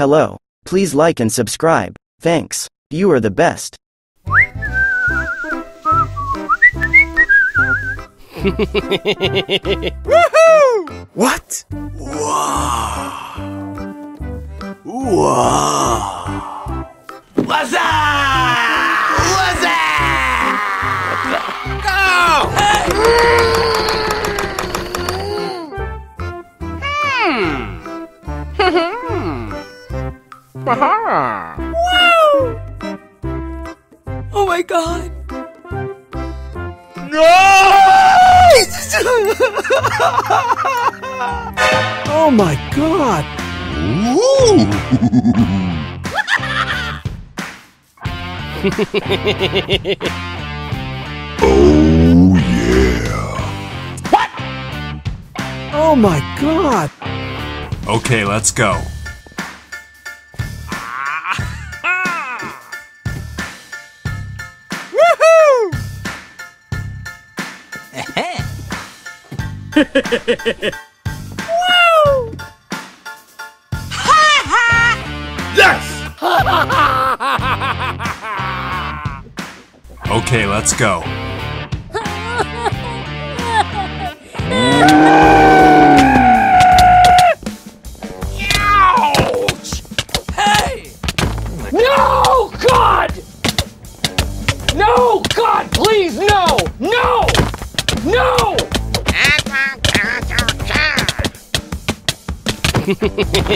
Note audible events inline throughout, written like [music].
Hello. Please like and subscribe. Thanks. You are the best. What? Wow. Wow. What's up? What's up? Go! Uh-huh. Oh my god. No! [laughs] oh my god. [laughs] Oh yeah. What? Oh my god. Okay, let's go. Yes! [laughs] Okay, let's go. [laughs]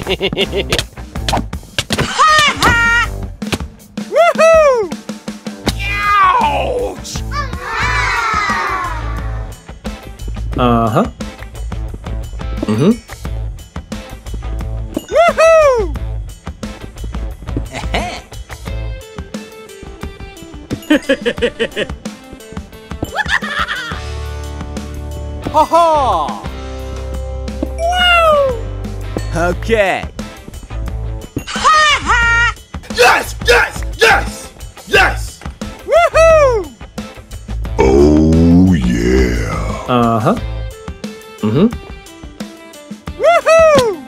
Woohoo! [laughs] Ouch! Uh huh. Mm hmm. Woohoo! Ha ha! Okay. Yes! Yes! Yes! Yes! Woohoo! Oh yeah. Uh huh. Mm hmm. Woohoo!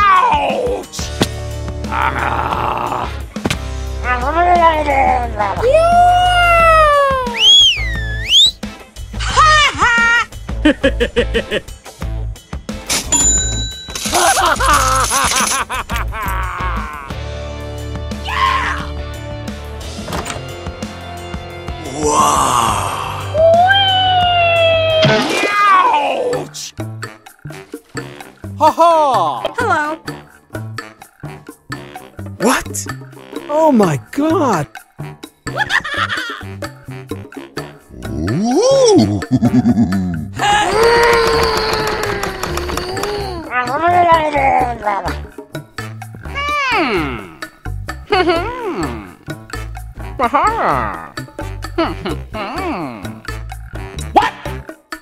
Ouch! Ah! Ouch! [laughs] Ha ha! Hello. What? Oh my god. [laughs] Hmm. [laughs] Hmm. [laughs] Hmm. What?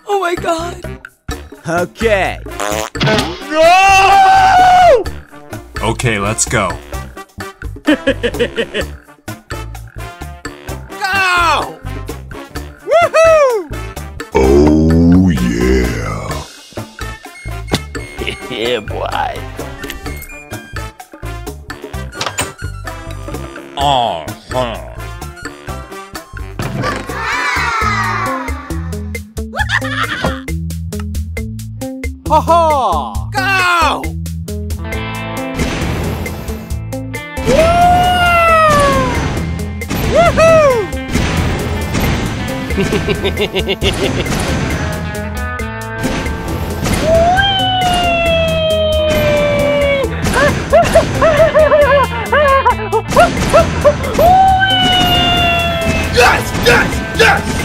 Oh my god. Okay. No! Okay, let's go. [laughs] Go! Woohoo! Oh yeah. [laughs] Yeah, boy. Oh, huh. Ha ha! Go! Woohoo! [laughs] Yes! Yes! Yes!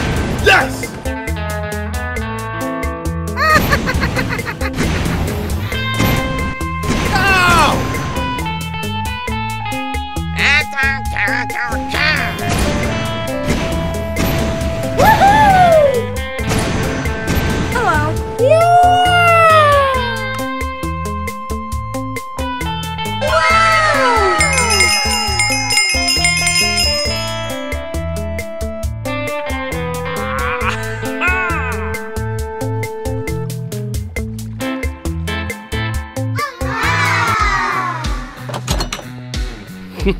[laughs]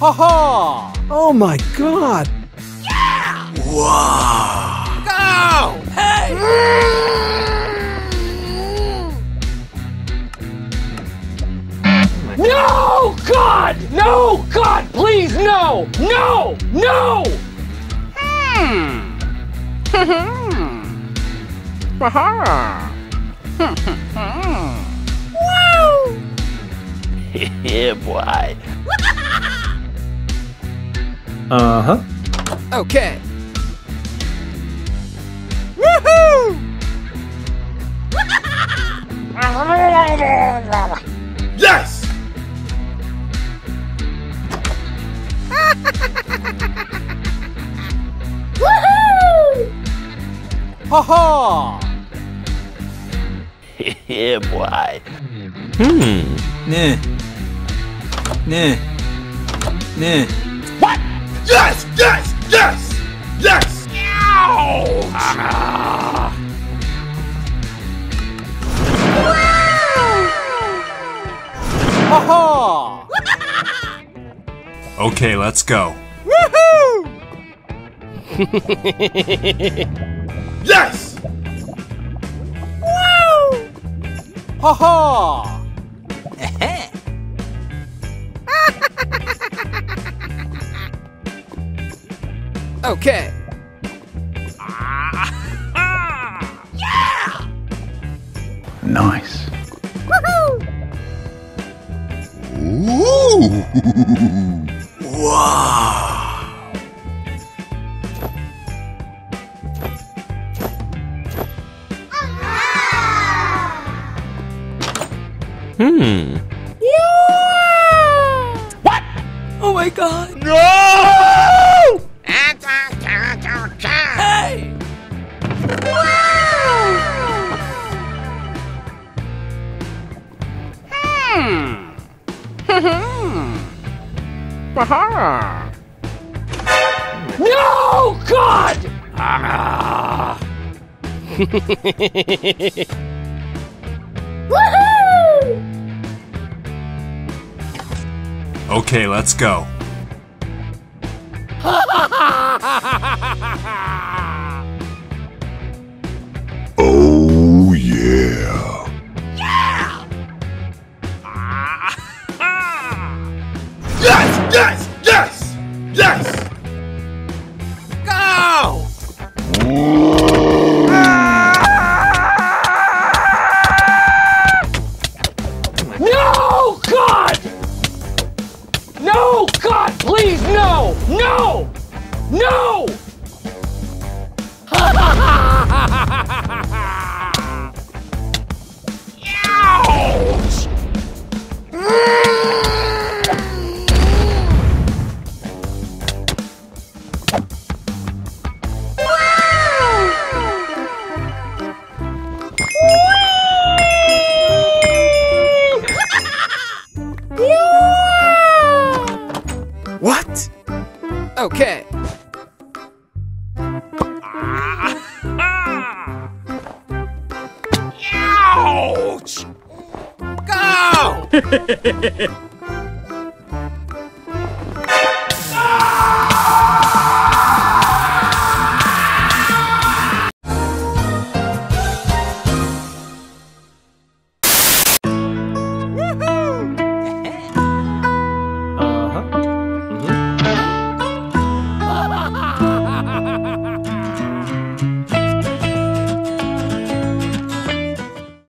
Ha ha! Oh my god. Yeah! Wow! Go! Hey! No! God! No! God, please, no! No! No! Hmm. [laughs] Hmm. [laughs] Hmm, [laughs] Yeah, boy. [laughs] Uh huh. Okay. Woohoo! [laughs] Yes! Woohoo! Ha ha! Yeah, boy. Nah. Nah. Nah. Yes! Yes! Yes! Yes! Ow! Ha ha! Okay, let's go. Woohoo! [laughs] Yes! Ha ha! Okay. yeah! [laughs] Nice. Woohoo! Ooh! [laughs] Hmm. Oh my god. Hey! No! God! Ah! Woohoo! Okay, let's go. Yes! Yes! Yes! Go! No! God! No! God, please, no! No! No! Ouch! [laughs] Ouch! Go! [laughs]